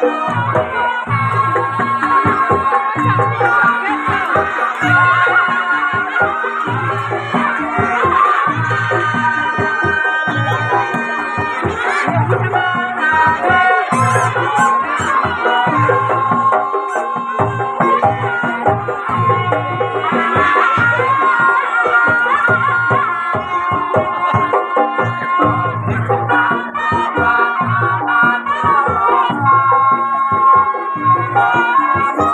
Música Bye.